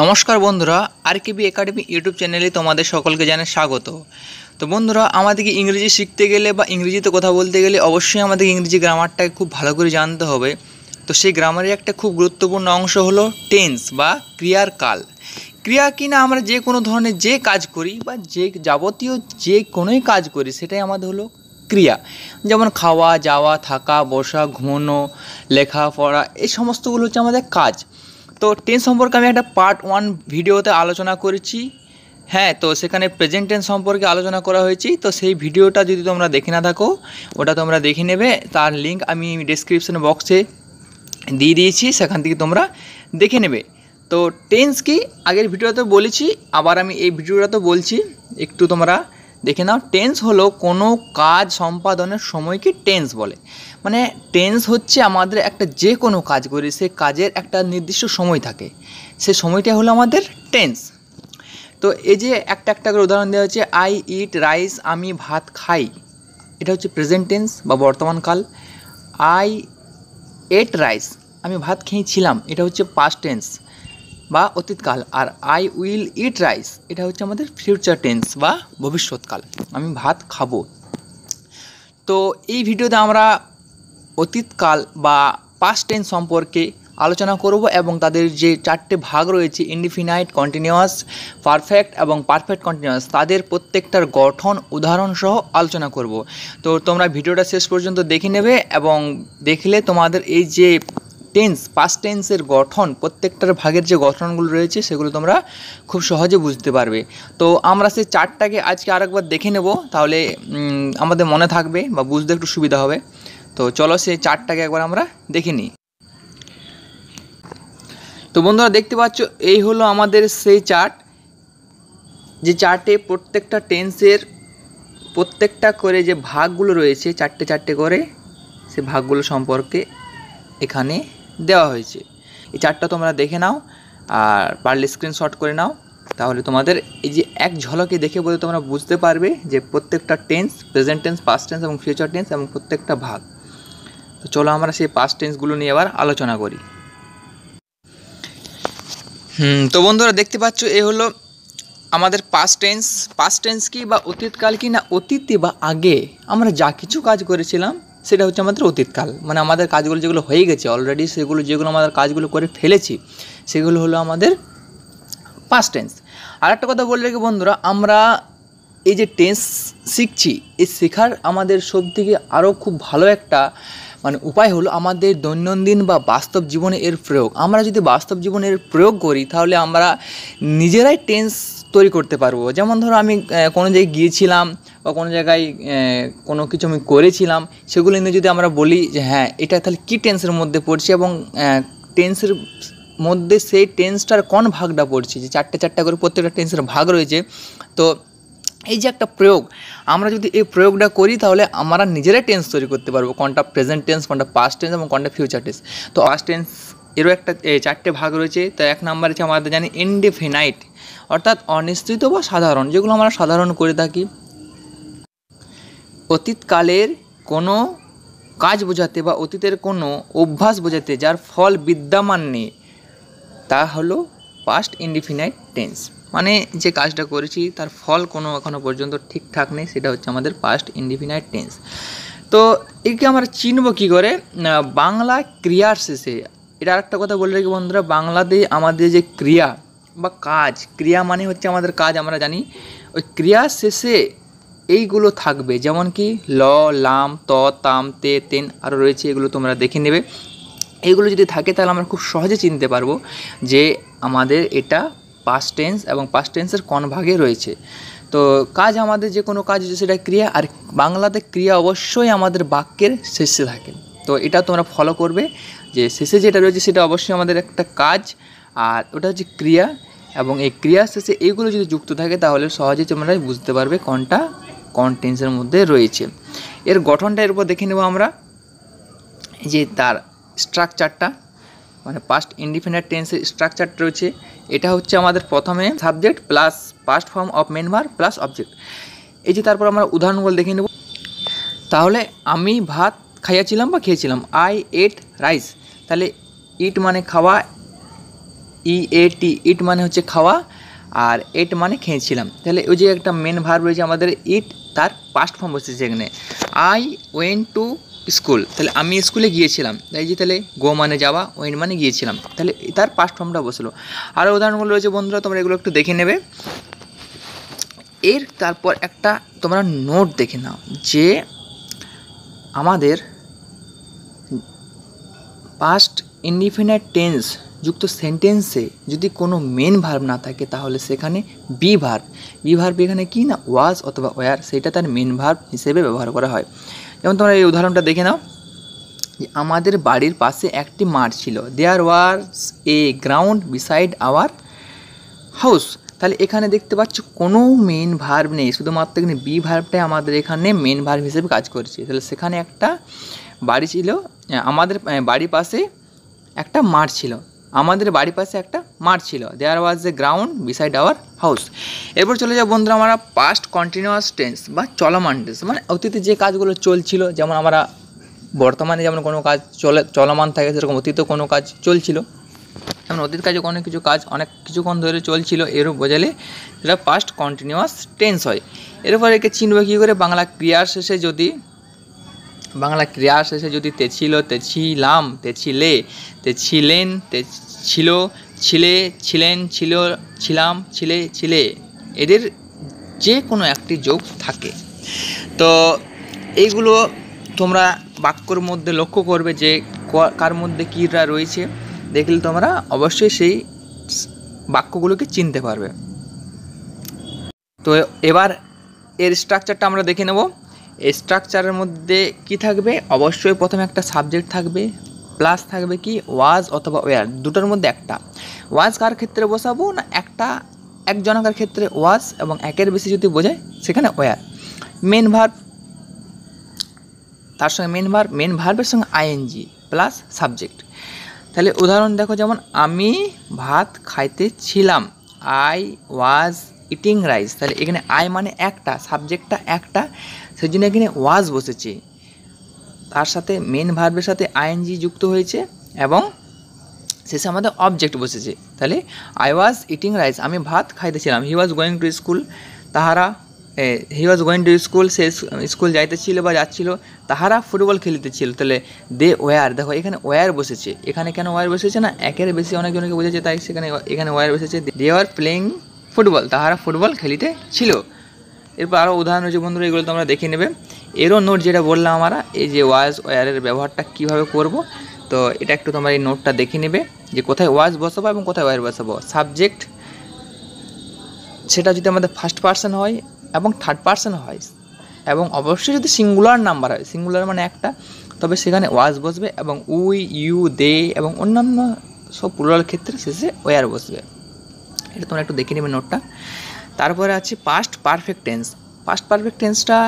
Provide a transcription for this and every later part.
নমস্কার বন্ধুরা আর কেবি academy YouTube চ্যানেলে তোমাদের সকলকে জানাই স্বাগত। তো বন্ধুরা, আমাদেরকে ইংরেজি শিখতে গেলে বা ইংরেজিতে কথা বলতে গেলে অবশ্যই আমাদের ইংরেজি গ্রামারটাকে খুব ভালো করে জানতে হবে। তো সেই গ্রামারের একটা খুব গুরুত্বপূর্ণ অংশ হলো টেন্স বা ক্রিয়ার কাল ক্রিয়া কিনা আমরা যে কোনো ধরনের যে কাজ করি বা যে যাবতীয় যে কোনোই কাজ করি, সেটাই আমাদের হলো ক্রিয়া। যেমন খাওয়া, যাওয়া, থাকা, বসা, ঘুমোনো, লেখাপড়া, এই সমস্তগুলো হচ্ছে আমাদের কাজ। তো টেন্স সম্পর্কে আমি একটা পার্ট ওয়ান ভিডিওতে আলোচনা করেছি। হ্যাঁ তো সেখানে প্রেজেন্ট টেন্স সম্পর্কে আলোচনা করা হয়েছে। তো সেই ভিডিওটা যদি তোমরা দেখে না থাকো, ওটা তোমরা দেখে নেবে। তার লিঙ্ক আমি ডিসক্রিপশন বক্সে দিয়ে দিয়েছি, সেখান থেকে তোমরা দেখে নেবে। তো টেন্স কি? আগের ভিডিওতে বলেছি, আবার আমি এই ভিডিওটা তো বলছি, একটু তোমরা দেখে নাও টেন্স হলো কোনো কাজ সম্পাদনের সময়কে টেন্স বলে। মানে টেন্স হচ্ছে আমাদের একটা যে কোনো কাজ করি, সে কাজের একটা নির্দিষ্ট সময় থাকে। সে সময়টা হলো আমাদের টেন্স তো এই যে একটা একটা করে উদাহরণ দেওয়া হচ্ছে আই ইট রাইস আমি ভাত খাই। এটা হচ্ছে প্রেজেন্ট টেন্স বা বর্তমানকাল আই এট রাইস আমি ভাত খেয়েছিলাম, এটা হচ্ছে পাস্ট টেন্স বা অতীতকাল, আর আই উইল ইট রাইস এটা হচ্ছে আমাদের ফিউচার টেন্স বা ভবিষ্যৎকাল। আমি ভাত খাব। তো এই ভিডিওতে আমরা অতীতকাল বা পাস্ট টেন্স সম্পর্কে আলোচনা করব এবং তাদের যে চারটে ভাগ রয়েছে ইনডিফিনাইট কন্টিনিউয়াস পারফেক্ট এবং পারফেক্ট কন্টিনিউয়াস তাদের প্রত্যেকটার গঠন উদাহরণ সহ আলোচনা করব। তো তোমরা ভিডিওটা শেষ পর্যন্ত দেখে নেবে এবং দেখলে তোমাদের এই যে টেন্স পাস্ট টেন্সের গঠন, প্রত্যেকটার ভাগের যে গঠনগুলো রয়েছে, সেগুলো তোমরা খুব সহজে বুঝতে পারবে। তো আমরা সেই চারটাকে আজকে আরেকবার দেখে নেব, তাহলে আমাদের মনে থাকবে বা বুঝতে একটু সুবিধা হবে। তো চলো সেই চারটাকে একবার আমরা দেখে নিই। তো বন্ধুরা, দেখতে পাচ্ছ, এই হলো আমাদের সেই চার্ট যে চার্টে প্রত্যেকটা টেন্সের প্রত্যেকটা করে যে ভাগগুলো রয়েছে, চারটে চারটে করে, সে ভাগগুলো সম্পর্কে এখানে দেওয়া হয়েছে। এই চারটা তোমরা দেখে নাও আর পারলে স্ক্রিনশট করে নাও। তাহলে তোমাদের এই যে এক ঝলকে দেখে বলে তোমরা বুঝতে পারবে যে প্রত্যেকটা tense present tense past tense এবং ফিউচার টেন্স এবং প্রত্যেকটা ভাগ। তো চলো আমরা সেই পাস্ট টেন্সগুলো নিয়ে আবার আলোচনা করি। হুম, তো বন্ধুরা দেখতে পাচ্ছ এ হলো আমাদের পাস্ট টেন্স পাস্ট টেন্স কি বা অতীতকাল কি না অতীতে বা আগে আমরা যা কিছু কাজ করেছিলাম সেটা হচ্ছে আমাদের অতীতকাল। মানে আমাদের কাজগুলো যেগুলো হয়ে গেছে অলরেডি সেগুলো যেগুলো আমাদের কাজগুলো করে ফেলেছি, সেগুলো হলো আমাদের পাস্ট টেন্স আর একটা কথা বলে রেখে বন্ধুরা, আমরা এই যে টেন্স শিখছি এই শেখার আমাদের সব থেকে আরও খুব ভালো একটা মানে উপায় হলো আমাদের দৈনন্দিন বা বাস্তব জীবনে এর প্রয়োগ। আমরা যদি বাস্তব জীবনে এর প্রয়োগ করি, তাহলে আমরা নিজেরাই টেন্স তৈরি করতে পারব। যেমন ধরো আমি কোনো জায়গায় গিয়েছিলাম বা কোনো জায়গায় কোনো কিছু আমি করেছিলাম, সেগুলো নিয়ে যদি আমরা বলি যে হ্যাঁ এটা তাহলে কী টেন্সের মধ্যে পড়ছে এবং টেন্সের মধ্যে সেই টেন্সটার কোন ভাগটা পড়ছে? যে চারটে চারটে করে প্রত্যেকটা টেন্সের ভাগ রয়েছে। তো এই যে একটা প্রয়োগ, আমরা যদি এই প্রয়োগটা করি তাহলে আমরা নিজেরাই টেন্স তৈরি করতে পারব। কোনটা প্রেজেন্ট টেন্স কোনটা পাস্ট টেন্স এবং কোনটা ফিউচার টেন্স তো পাস্ট টেন্স এরও একটা চারটে ভাগ রয়েছে। তো এক নাম্বার হচ্ছে আমাদের জানি ইনডিফিনাইট, অর্থাৎ অনিশ্চিত বা সাধারণ, যেগুলো আমরা সাধারণ করে থাকি। অতীতকালের কোনো কাজ বোঝাতে বা অতীতের কোনো অভ্যাস বোঝাতে যার ফল বিদ্যমান নেই, তা হলো পাস্ট ইনডিফিনাইট টেন্স মানে যে কাজটা করেছি, তার ফল কোনো এখনও পর্যন্ত ঠিকঠাক নেই, সেটা হচ্ছে আমাদের পাস্ট ইনডিফিনাইট টেন্স তো একে আমরা চিনব কী করে? বাংলা ক্রিয়ার শেষে এটা আরেকটা কথা বলে রাখি বন্ধুরা বাংলাতে আমাদের যে ক্রিয়া বা কাজ, ক্রিয়া মানে হচ্ছে আমাদের কাজ, আমরা জানি, ওই ক্রিয়া শেষে এইগুলো থাকবে, যেমন কি ল, লাম, ত, তাম, তে, তেন আরও রয়েছে, এগুলো তোমরা দেখে নেবে। এইগুলো যদি থাকে তাহলে আমরা খুব সহজে চিনতে পারব যে আমাদের এটা পাস্ট টেন্স এবং পাস্ট টেন্সের কোন ভাগে রয়েছে। তো কাজ আমাদের যে কোনো কাজ সেটা ক্রিয়া, আর বাংলাতে ক্রিয়া অবশ্যই আমাদের বাক্যের শেষে থাকে। তো এটা তোমরা ফলো করবে। যে শেষে যেটা রয়েছে সেটা অবশ্যই আমাদের একটা কাজ। আর ওটা হচ্ছে ক্রিয়া। এবং এই ক্রিয়া শেষে এইগুলো যদি যুক্ত থাকে তাহলে সহজে তোমরা বুঝতে পারবে কোনটা কোন টেন্সের মধ্যে রয়েছে। এর গঠনটা এর উপর দেখে নেব আমরা। যে তার স্ট্রাকচারটা মানে পাস্ট ইনডিফিনিট টেন্সের স্ট্রাকচার রয়েছে। এটা হচ্ছে আমাদের প্রথমে subject plus past form of main verb plus object এই যে তারপর আমরা উদাহরণগুলো দেখে নেব। তাহলে আমি ভাত খাইয়াছিলাম বা খেয়েছিলাম। আই এট রাইস তাহলে ইট মানে খাওয়া ই এ টি ইট মানে হচ্ছে খাওয়া, আর এট মানে খেয়েছিলাম। তাহলে ওই যে একটা মেন ভার রয়েছে আমাদের ইট তার পাস্ট ফর্ম বসেছে এখানে আই ওয়েন টু স্কুল তাহলে আমি স্কুলে গিয়েছিলাম। তাই যে তাহলে গো মানে যাওয়া ওয়েন মানে গিয়েছিলাম। তাহলে তার পাস্ট ফর্মটা বসল। আরও উদাহরণগুলো রয়েছে বন্ধুরা, তোমরা এগুলো একটু দেখে নেবে। এর তারপর একটা তোমরা নোট দেখে নাও যে আমাদের পাস্ট ইনডিফিনাইট টেন্স যুক্ত সেন্টেন্সে যদি কোনো মেন ভার্ব না থাকে, তাহলে সেখানে বি ভার্ব বি ভার্ব এখানে কি না? ওয়াজ অথবা ওয়ার সেটা তার মেন ভার্ব হিসেবে ব্যবহার করা হয়। যেমন তোমরা এই উদাহরণটা দেখে নাও। যে আমাদের বাড়ির পাশে একটি মাঠ ছিল। There was a ground beside our house তাহলে এখানে দেখতে পাচ্ছ কোনো মেন ভার্ব নেই। শুধুমাত্র এখানে বি ভার্বটাই আমাদের এখানে মেন ভার্ব হিসেবে কাজ করছে। তাহলে সেখানে একটা বাড়ি ছিল আমাদের বাড়ির পাশে একটা মাঠ ছিল। আমাদের বাড়ির পাশে একটা মাঠ ছিল। There was a ground beside our house এরপর চলে যাব বন্ধুরা, আমরা পাস্ট কন্টিনিউয়াস টেন্স বা চলমান টেন্স মানে অতীতে যে কাজগুলো চলছিল, যেমন আমরা বর্তমানে যেমন কোনো কাজ চলে, চলমান থাকে, সেরকম অতীতে কোনো কাজ চলছিল। যেমন অতীত কাজে কোনো কিছু কাজ, অনেক কিছুক্ষণ ধরে চলছিল এরও বোঝালে সেটা পাস্ট কন্টিনিউয়াস টেন্স হয়। এরপর একে চিনবে কী করে? বাংলা ক্রিয়ার শেষে যদি বাংলা ক্রিয়া শেষে যদি তে ছিল তে ছিলাম তে ছিলে ছিল ছিলে ছিলেন, ছিল, ছিলাম, ছিলে ছিলে, এদের যে কোনো একটি যোগ থাকে। তো এইগুলো তোমরা বাক্যর মধ্যে লক্ষ্য করবে যে কার মধ্যে কীটা রয়েছে। দেখলে তোমরা অবশ্যই সেই বাক্যগুলোকে চিনতে পারবে। তো এবার এর স্ট্রাকচারটা আমরা দেখে নেব। স্ট্রাকচারের মধ্যে কি থাকবে? অবশ্যই প্রথমে একটা সাবজেক্ট থাকবে প্লাস থাকবে কি? ওয়াজ অথবা ওয়ার দুটোর মধ্যে একটা। ওয়াজ কার ক্ষেত্রে বসাবো না একটা? একজনকার ক্ষেত্রে ওয়াজ এবং একের বেশি যদি বোঝায় সেখানে ওয়ার মেন ভার্ব তার সঙ্গে মেন ভার্ব মেন ভার্বের সঙ্গে আইএনজি প্লাস সাবজেক্ট তাহলে উদাহরণ দেখো যেমন, আমি ভাত খাইতে ছিলাম আই ওয়াজ ইটিং রাইস তাহলে এখানে আই মানে একটা সাবজেক্টটা একটা সেই জন্য এখানে ওয়াজ বসেছে। তার সাথে মেন ভার্বের সাথে আইএনজি যুক্ত হয়েছে এবং শেষে আমাদের অবজেক্ট বসেছে। তাহলে আই ওয়াজ ইটিং রাইস আমি ভাত খাইতেছিলাম। He was going to school তাহারা he was going to school say school যাইতেছিল বা যাচ্ছিল, তাহারা ফুটবল খেলিতেছিল। তাহলে দে ওয়ার দেখো এখানে ওয়ার বসেছে। এখানে কেন ওয়ার বসেছে না? একের বেশি অনেকজনকে বোঝাচ্ছে, তাই সেখানে এখানে ওয়ার বসেছে। দে আর প্লেইং ফুটবল, তাহারা ফুটবল খেলিতে ছিল। এরপর আরও উদাহরণ হচ্ছে বন্ধুরা, এগুলো তোমরা দেখে নেবে। এরও নোট যেটা বললাম আমরা, এই যে ওয়াজ ওয়ারের ব্যবহারটা কীভাবে করব, তো এটা একটু তোমরা এই নোটটা দেখে নেবে যে কোথায় ওয়াজ বসাবো এবং কোথায় ওয়ার বসাবো। সাবজেক্ট সেটা যদি আমাদের ফার্স্ট পার্সন হয় এবং থার্ড পার্সন হয়, এবং অবশ্যই যদি সিঙ্গুলার নাম্বার হয় সিঙ্গুলার মানে একটা, তবে সেখানে ওয়াজ বসবে এবং উই, ইউ, দে এবং অন্যান্য সব প্লুরাল ক্ষেত্রে শেষে ওয়ার বসবে। এটা তোমরা একটু দেখে নেবে নোটটা। তারপরে আছে past perfect tense past perfect টেন্সটা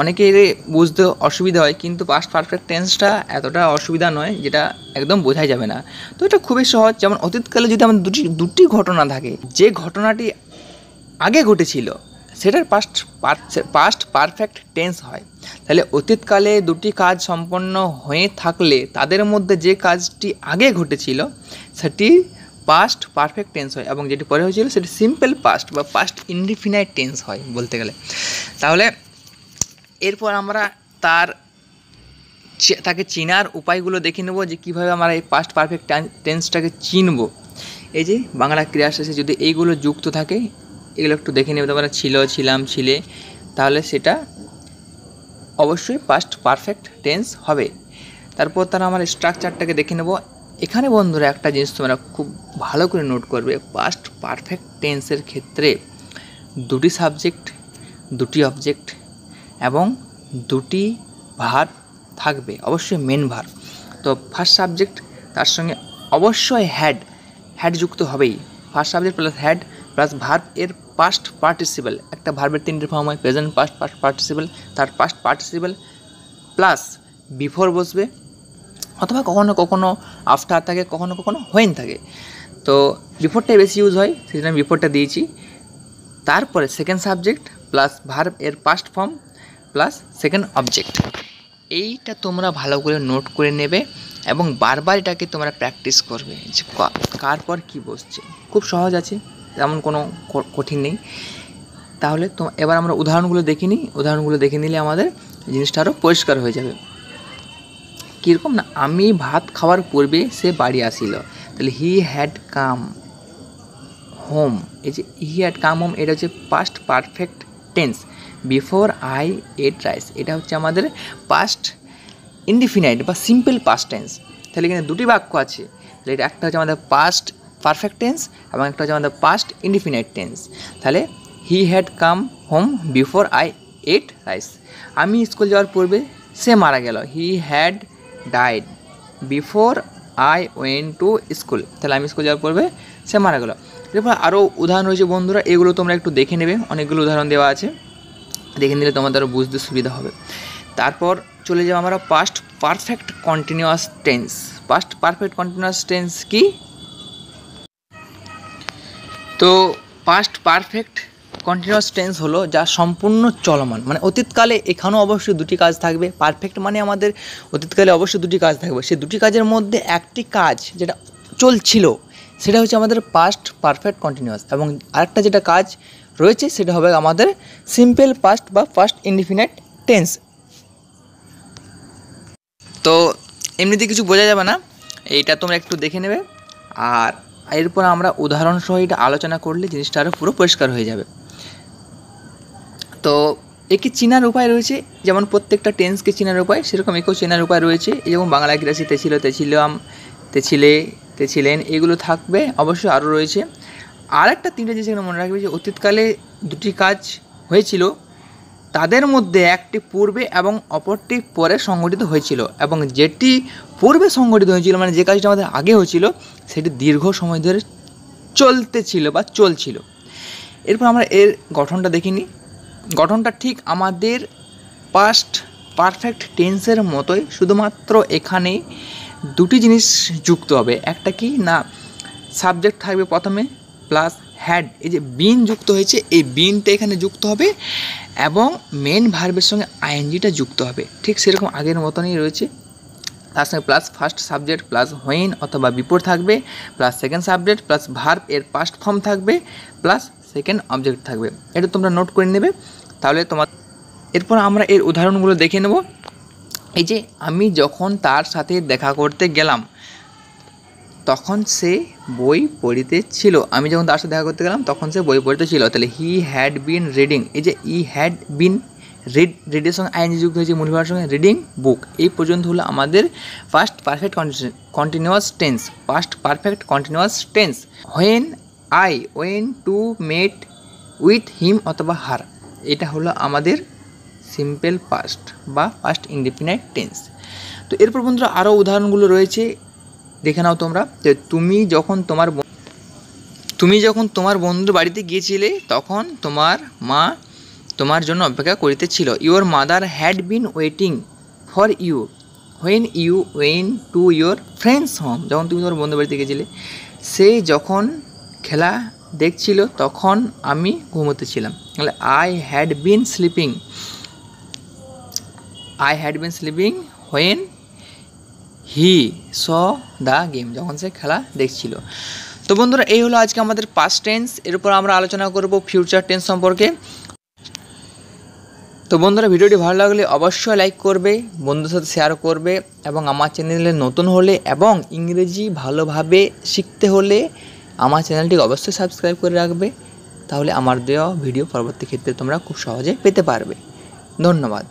অনেকের বুঝতে অসুবিধা হয়, কিন্তু পাস্ট পারফেক্ট টেন্সটা এতটা অসুবিধা নয় যেটা একদম বোঝাই যাবে না। তো এটা খুবই সহজ। যেমন অতীতকালে যদি আমাদের দুটি দুটি ঘটনা থাকে, যে ঘটনাটি আগে ঘটেছিল, সেটার পাস্ট পাস্ট পারফেক্ট টেন্স হয়। তাহলে অতীতকালে দুটি কাজ সম্পন্ন হয়ে থাকলে তাদের মধ্যে যে কাজটি আগে ঘটেছিল, সেটি পাস্ট পারফেক্ট টেন্স হয় এবং যেটি পরে হয়েছিল সেটি সিম্পল পাস্ট বা পাস্ট ইনডিফিনাইট টেন্স হয় বলতে গেলে। তাহলে এরপর আমরা তার তাকে চেনার উপায়গুলো দেখে নেব যে কীভাবে আমরা এই পাস্ট পারফেক্ট টেন্সটাকে চিনব। এই যে বাংলা ক্রিয়া শেষে যদি এইগুলো যুক্ত থাকে, এগুলো একটু দেখে নেবে। তোমরা ছিল, ছিলাম, ছিলে, তাহলে সেটা অবশ্যই পাস্ট পারফেক্ট টেন্স হবে। তারপর তারা আমার স্ট্রাকচারটাকে দেখে নেব। এখানে বন্ধুরা একটা জিনিস তোমরা খুব ভালো করে নোট করবে। পাস্ট পারফেক্ট টেন্সের ক্ষেত্রে দুটি সাবজেক্ট দুটি অবজেক্ট এবং দুটি ভার থাকবে, অবশ্যই মেন ভার তো ফার্স্ট সাবজেক্ট তার সঙ্গে অবশ্যই হ্যাড হ্যাড যুক্ত হবেই। First subject plus had plus verb এর পাস্ট পার্টিসিপেল একটা ভার্বের তিনটে ফর্ম হয় প্রেজেন্ট পাস্ট পাস্ট পার্টিসিপেল তার পাস্ট পার্টিসিপেল প্লাস বিফোর বসবে। অথবা কখনো কখনো আফটার থাকে, কখনো কখনো হোয়েন থাকে। তো বিফোরটাই বেশি ইউজ হয়, সেই জন্য আমি বিফোরটা দিয়েছি। তারপরে সেকেন্ড সাবজেক্ট প্লাস ভার্ব এর past form plus second object এইটা তোমরা ভালো করে নোট করে নেবে এবং বারবার এটাকে তোমরা প্র্যাকটিস করবে যে কার পর কী বসছে। খুব সহজ আছে, তেমন কোনো কঠিন নেই। তাহলে তো এবার আমরা উদাহরণগুলো দেখিনি, উদাহরণগুলো দেখে নিলে আমাদের জিনিসটা আরও পরিষ্কার হয়ে যাবে। কীরকম না, আমি ভাত খাওয়ার পূর্বে সে বাড়ি আসিল। তাহলে হি হ্যাড কাম হোম এই যে হি হ্যাড কাম হোম এটা হচ্ছে past perfect tense before I ate rice এটা হচ্ছে আমাদের পাস্ট ইনডিফিনাইট বা সিম্পল পাস্ট টেন্স তাহলে এখানে দুটি বাক্য আছে। তাহলে এটা একটা হচ্ছে আমাদের পাস্ট পারফেক্ট টেন্স এবং একটা হচ্ছে আমাদের পাস্ট ইনডিফিনাইট টেন্স তাহলে he had come home before I ate rice আমি স্কুল যাওয়ার পূর্বে সে মারা গেল। He had died before I went to school তাহলে আমি স্কুল যাওয়ার পূর্বে সে মারা গেল। এরপর আরও উদাহরণ রয়েছে বন্ধুরা, এগুলো তোমরা একটু দেখে নেবে। অনেকগুলো উদাহরণ দেওয়া আছে। দেখে নিলে তোমাদের আরও বুঝতে সুবিধা হবে। তারপর চলে যাব আমরা past perfect continuous tense past perfect continuous tense কি? তো পাস্ট পারফেক্ট কন্টিনিউয়াস টেন্স হলো যা সম্পূর্ণ চলমান। মানে অতীতকালে এখানেও অবশ্যই দুটি কাজ থাকবে। পারফেক্ট মানে আমাদের অতীতকালে অবশ্যই দুটি কাজ থাকবে। সেই দুটি কাজের মধ্যে একটি কাজ যেটা চলছিল, সেটা হচ্ছে আমাদের পাস্ট পারফেক্ট কন্টিনিউয়াস এবং আরেকটা যেটা কাজ রয়েছে, সেটা হবে আমাদের সিম্পল পাস্ট বা ফার্স্ট ইনডিফিনাইট টেন্স তো এমনিতে কিছু বোঝা যাবে না, এইটা তোমরা একটু দেখে নেবে। আর এরপর আমরা উদাহরণ সহ এটা আলোচনা করলে জিনিসটা আরও পুরো পরিষ্কার হয়ে যাবে। তো একে চেনার উপায় রয়েছে, যেমন প্রত্যেকটা টেন্সকে চেনার উপায়, সেরকম একেও চেনার উপায় রয়েছে যেমন বাংলা গ্রাসি তেছিল, তেছিলাম, তেছিলে, তেছিলেন, এগুলো থাকবে, অবশ্যই আরও রয়েছে। আর একটা তিনটে জিনিস এখানে মনে রাখবে যে অতীতকালে দুটি কাজ হয়েছিল, তাদের মধ্যে একটি পূর্বে এবং অপরটি পরে সংগঠিত হয়েছিল, এবং যেটি পূর্বে সংগঠিত হয়েছিল মানে যে কাজটা আমাদের আগে হয়েছিল, সেটি দীর্ঘ সময় ধরে চলতেছিল বা চলছিল। এরপর আমরা এর গঠনটা দেখিনি গঠনটা ঠিক আমাদের পাস্ট পারফেক্ট টেন্সের মতোই, শুধুমাত্র এখানে দুটি জিনিস যুক্ত হবে। একটা কি? না সাবজেক্ট থাকবে প্রথমে প্লাস হ্যাড এই যে বিন যুক্ত হয়েছে, এই বিনটা এখানে যুক্ত হবে এবং মেন ভার্বের সঙ্গে আইএনজিটা যুক্ত হবে। ঠিক সেরকম আগের মতনই রয়েছে। তার সঙ্গে plus first subject plus when অথবা বিপর থাকবে plus second subject plus verb এর পাস্ট ফর্ম থাকবে প্লাস সেকেন্ড অবজেক্ট থাকবে। এটা তোমরা নোট করে নেবে, তাহলে তোমার এরপর আমরা এর উদাহরণগুলো দেখে নেব। এই যে আমি যখন তার সাথে দেখা করতে গেলাম, তখন সে বই পড়িতে ছিল। আমি যখন তার সাথে দেখা করতে গেলাম, তখন সে বই পড়িতে ছিল। তাহলে হি হ্যাড বিন রিডিং এই যে ই হ্যাড বিন রিড রিডের সঙ্গে আইনি যুক্ত হয়েছে মূল ভাষার সঙ্গে রিডিং বুক এই পর্যন্ত হলো আমাদের first perfect continuous tense first perfect continuous tense when I went to met with him অথবা হার এটা হলো আমাদের সিম্পল পাস্ট বা পাস্ট ইনডিফিনাইট টেন্স তো এরপর বন্ধুরা আরও উদাহরণগুলো রয়েছে। দেখে নাও তোমরা যে তুমি যখন তোমার তুমি যখন তোমার বন্ধুর বাড়িতে গিয়েছিলে, তখন তোমার মা তোমার জন্য অপেক্ষা করিতেছিল। Your mother had been waiting for you when you went to your friends home যখন তুমি তোমার বন্ধুর বাড়িতে গিয়েছিলে, সে যখন খেলা দেখছিল, তখন আমি ঘুমোতেছিলাম তাহলে I had been sleeping I had been sleeping when he saw the game যখন সে খেলা দেখছিল। তো বন্ধুরা, এই হলো আজকে আমাদের পাস্ট টেন্স এর উপর আমরা আলোচনা করব ফিউচার টেন্স সম্পর্কে। তো বন্ধুরা, ভিডিওটি ভালো লাগলে অবশ্যই লাইক করবে বন্ধুর সাথে শেয়ার করবে, এবং আমার চ্যানেলে নতুন হলে এবং ইংরেজি ভালোভাবে শিখতে হলে আমার চ্যানেলটি অবশ্যই সাবস্ক্রাইব করে রাখবে, তাহলে আমার দেওয়া ভিডিও পরবর্তী ক্ষেত্রে তোমরা খুব সহজে পেতে পারবে। ধন্যবাদ।